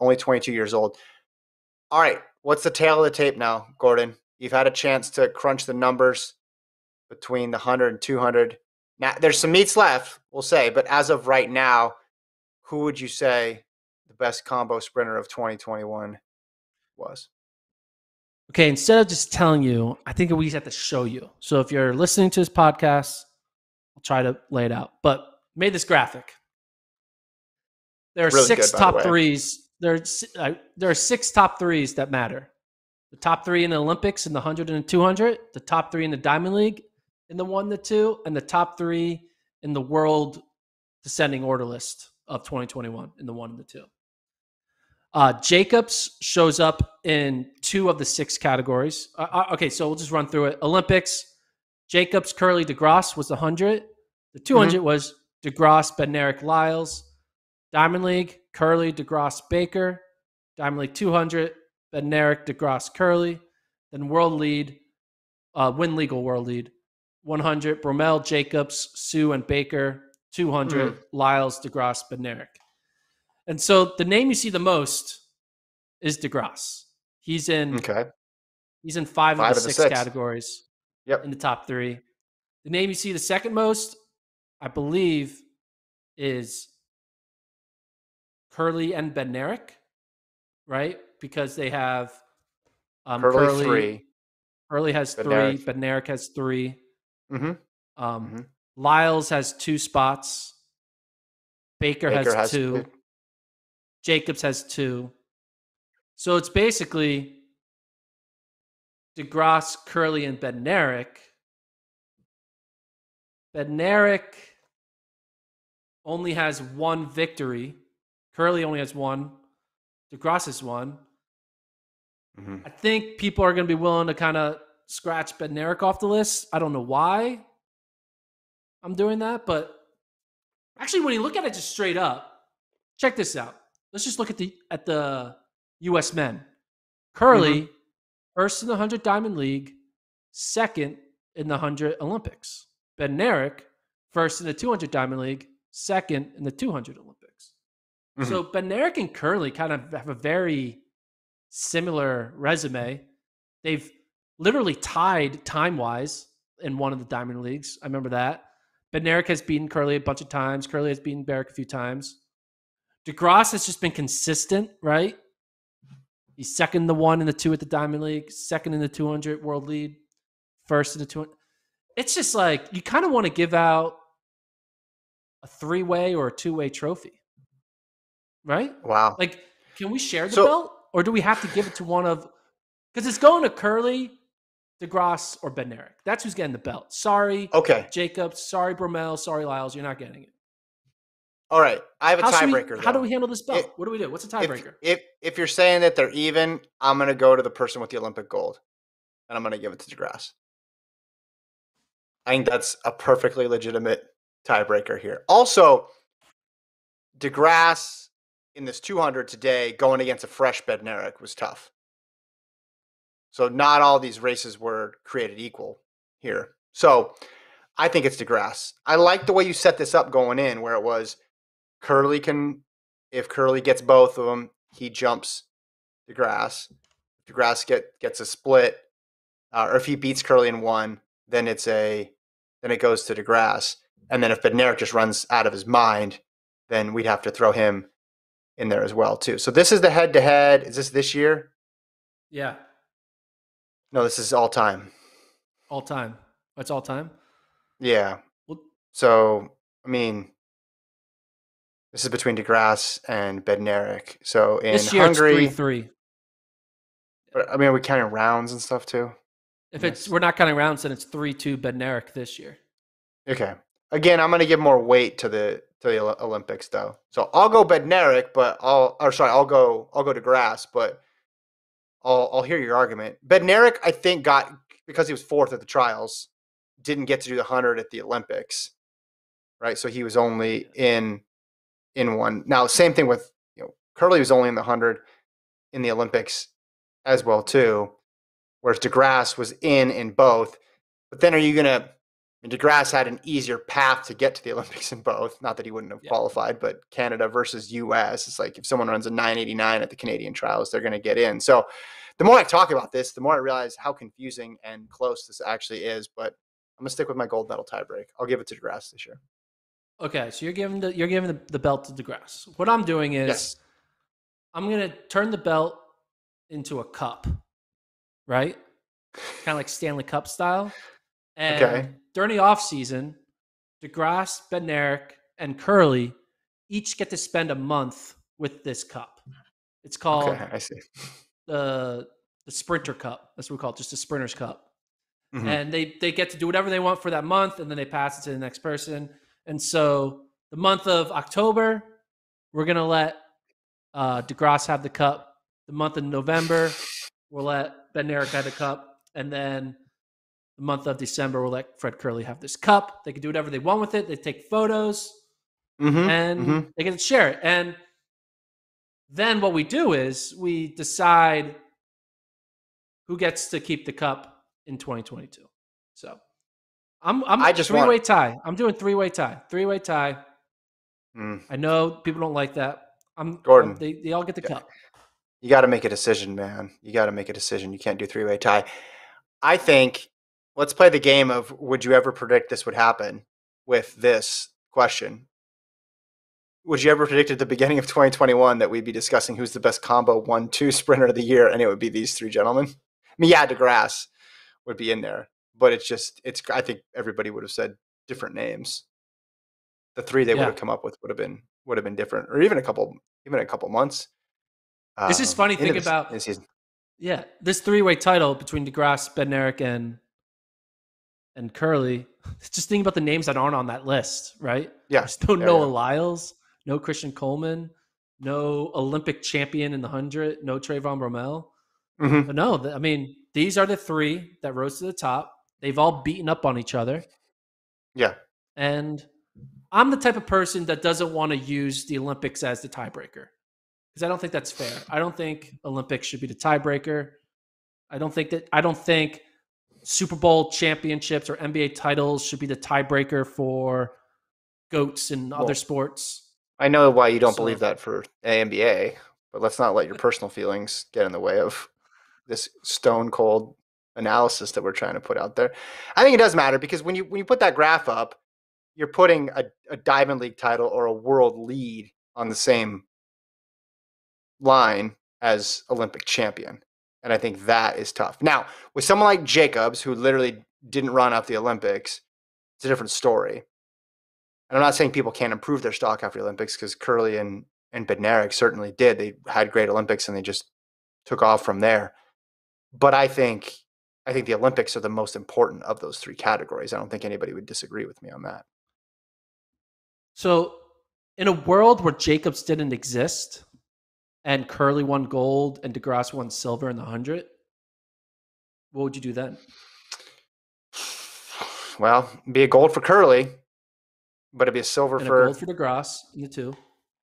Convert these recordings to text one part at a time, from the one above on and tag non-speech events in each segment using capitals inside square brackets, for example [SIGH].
only 22 years old. All right, what's the tail of the tape now, Gordon? You've had a chance to crunch the numbers between the 100 and 200. Now, there's some meats left, we'll say, but as of right now, who would you say the best combo sprinter of 2021 was? Okay, instead of just telling you, I think we just have to show you. So if you're listening to this podcast, I'll try to lay it out. But made this graphic. There are Really six good, by the top threes. There, are uh, there are six top threes that matter. The top three in the Olympics in the 100 and the 200, the top three in the Diamond League in the 1 the 2, and the top three in the world descending order list of 2021 in the 1 and the 2. Uh, Jacobs shows up in two of the six categories. Uh, uh, okay, so we'll just run through it. Olympics, Jacobs, Kerley, DeGrasse was the 100. The 200 was DeGrasse, Bednarek, Lyles. Diamond League, Kerley, DeGrasse, Baker. Diamond League 200, Bednarek, DeGrasse, Kerley. Then World Lead, uh, Win Legal World Lead, 100, Bromell, Jacobs, Su, and Baker. 200, Lyles, DeGrasse, Bednarek. And so the name you see the most is DeGrasse. He's in Okay. he's in five, Five of the of the six, six. categories Yep. in the top three. The name you see the second most, I believe, is Kerley and Bednarek, right? Because they have um, Kerley, Kerley. three. Kerley has three. Bednarek has 3 Mm-hmm. Um, Mhm. Lyles has two spots. Baker, Baker has, has two. two. Jacobs has two. So it's basically DeGrasse, Kerley, and Bednarek. Bednarek only has one victory. Kerley only has one. DeGrasse has one. Mhm. I think people are going to be willing to kind of scratch Bednarek off the list. I don't know why I'm doing that, but actually, when you look at it just straight up, check this out. Let's just look at the at the U.S. men. Kerley, first in the hundred Diamond League, second in the hundred Olympics. Bednarek, first in the 200 Diamond League, second in the 200 Olympics. So mm-hmm. Bednarek and Kerley kind of have a very similar resume. They've literally tied time wise in one of the Diamond Leagues. I remember that. Bednarek has beaten Kerley a bunch of times. Kerley has beaten Barrick a few times. DeGrasse has just been consistent, right? He's second the one and the two at the Diamond League, second in the 200 World Lead, first in the 200. It's just like you kind of want to give out a three way or a two way trophy, right? Wow. Like, can we share the So- belt, or do we have to give it to one of? Because it's going to Kerley, DeGrasse, or Bednarek. That's who's getting the belt. Sorry, okay. Jacobs. Sorry, Bromell. Sorry, Lyles. You're not getting it. All right. I have a How, should we- tiebreaker. how do we handle this belt? What do we do? What's a if, tiebreaker? if if you're saying that they're even, I'm gonna go to the person with the Olympic gold, and I'm gonna give it to DeGrasse. I think that's a perfectly legitimate tiebreaker here. Also, DeGrasse in this 200 today going against a fresh Bednarek was tough. So not all these races were created equal here. So I think it's DeGrasse. I like the way you set this up going in, where it was Kerley can, if Kerley gets both of them, he jumps DeGrasse. If DeGrasse get gets a split, uh, or if he beats Kerley in one, then it's a, then it goes to DeGrasse. And then if Bednarek just runs out of his mind, then we'd have to throw him in there as well too. So this is the head to head. Is this this year? yeah, No, this is all time. all time. That's all time. Yeah. Well- So I mean, this is between DeGrasse and Bednarek. So in this year Hungary, three three. but, I mean, are we counting rounds and stuff too? If Yes. it's we're not counting rounds, then it's three two Bednarek this year. Okay. Again, I'm going to give more weight to the to the Olympics though. So I'll go Bednarek, but I'll or sorry, I'll go I'll go DeGrasse, but I'll I'll hear your argument. Bednarek, I think, got because he was fourth at the trials, didn't get to do the hundred at the Olympics, right? So he was only in in one. Now, same thing with you know Kerley was only in the hundred in the Olympics as well too, whereas DeGrasse was in in both. But then, are you gonna And DeGrasse had an easier path to get to the [LAUGHS] Olympics in both. Not that he wouldn't have Yeah. qualified, but Canada versus US, it's like if someone runs a 989 at the Canadian trials, they're going to get in. So the more I talk about this, the more I realize how confusing and close this actually is. But I'm going to stick with my gold medal tiebreak. I'll give it to DeGrasse this year. Okay, so you're giving the you're giving the, the belt to DeGrasse. What I'm doing is Yes. I'm gonna turn the belt into a cup, right? Kind of like Stanley Cup style. And Okay. During the off season, DeGrasse, Bednarek, and Kerley each get to spend a month with this cup. It's called Okay, I see. the the Sprinter Cup. That's what we call it, just a Sprinter's Cup. Mhm. And they they get to do whatever they want for that month, and then they pass it to the next person. And so the month of October, we're gonna let uh, DeGrasse have the cup. The month of November, we'll let Bednarek have the cup, and then the month of December, we'll let Fred Kerley have this cup. They can do whatever they want with it. They take photos Mhm, and mhm. they can share it. And then what we do is we decide who gets to keep the cup in 2022. So I'm I'm I just three want- way tie. I'm doing three way tie. Three way tie. Mm. I know people don't like that. I'm Gordon. They they all get the Yeah. cup. You got to make a decision, man. You got to make a decision. You can't do three way tie. I think let's play the game of would you ever predict this would happen with this question? Would you ever predict at the beginning of 2021 that we'd be discussing who's the best combo one two sprinter of the year and it would be these three gentlemen? I mean, yeah, DeGrasse would be in there, but it's just it's. I think everybody would have said different names. The three they Yeah. would have come up with would have been would have been different, or even a couple even a couple months. This is um, funny into thinking the s- about- season. Yeah, this three way title between DeGrasse, Bednarek, and and Kerley. Just think about the names that aren't on that list, right? Yeah, There's no yeah, Noah yeah. Lyles, no Christian Coleman, no Olympic champion in the hundred, no Trayvon Bromell. Mhm. But no, I mean these are the three that rose to the top. They've all beaten up on each other, Yeah, and I'm the type of person that doesn't want to use the Olympics as the tiebreaker because I don't think that's fair. I don't think Olympics should be the tiebreaker. I don't think that I don't think Super Bowl championships or NBA titles should be the tiebreaker for goats and Well, other sports. I know why you don't So- believe that for NBA, but let's not let your personal feelings get in the way of this stone cold analysis that we're trying to put out there. I think it does matter because when you when you put that graph up, you're putting a, a diamond league title or a world lead on the same line as Olympic champion. And I think that is tough. Now, with someone like Jacobs, who literally didn't run out the Olympics, it's a different story. And I'm not saying people can't improve their stock after the Olympics because Kerley and, and Bednarek certainly did. They had great Olympics and they just took off from there. But I think I think the Olympics are the most important of those three categories. I don't think anybody would disagree with me on that. So, in a world where Jacobs didn't exist and Kerley won gold and DeGrasse won silver in the 100, what would you do then? Well, be a gold for Kerley, but it'd be a silver And a for gold for DeGrasse in the two.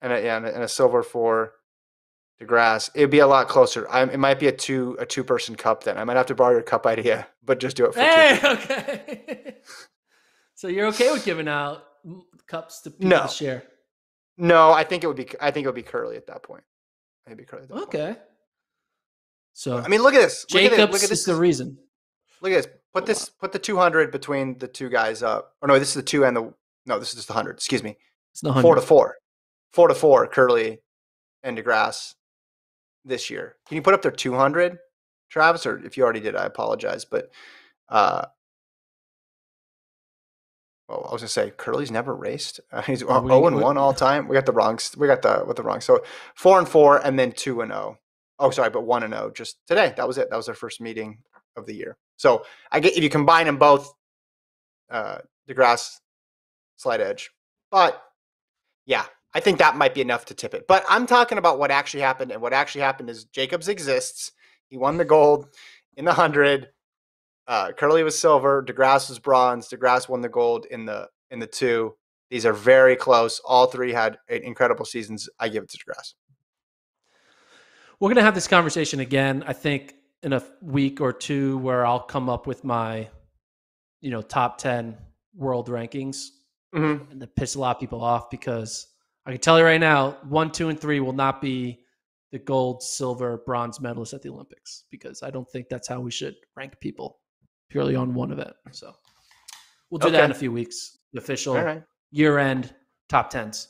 and a, yeah, and a, and a silver for DeGrasse. It'd be a lot closer. I, it might be a two a two person cup then. I might have to borrow your cup idea, but just do it for two. Hey, okay. [LAUGHS] so you're okay with giving out cups to people No. to share? No, I think it would be. I think it would be Kerley at that point. Maybe Kerley. At that point. Okay. So I mean, look at this. Look at this. Look at is the reason. Look at this. Put this. Put the two hundred between the two guys up. Or no, this is the two and the. No, this is just the hundred. Excuse me. It's the Four to four. Four to four. Kerley and DeGrasse this year. Can you put up their two hundred, Travis? Or if you already did, I apologize. But uh, well, I was gonna say Kerley's never raced. Uh, [LAUGHS] he's Oh, we- zero and one all time. We got the wrong. We got the with the wrong. So four and four, and then two and zero. Oh, sorry, but one and zero just today. That was it. That was their first meeting of the year. So I get if you combine them both, uh, DeGrasse, slight edge. But yeah, I think that might be enough to tip it. But I'm talking about what actually happened, and what actually happened is Jacobs exists. He won the gold in the hundred. Uh, was silver. DeGrasse was bronze. DeGrasse won the gold in the in the two. These are very close. All three had incredible seasons. I give it to DeGrasse. We're gonna have this conversation again. I think in a week or two, where I'll come up with my, you know, top ten world rankings, mm-hmm. and that piss a lot of people off because I can tell you right now, one, two, and three will not be the gold, silver, bronze medalists at the Olympics because I don't think that's how we should rank people purely on one event. So we'll do okay. that in a few weeks. The official right. year end top tens.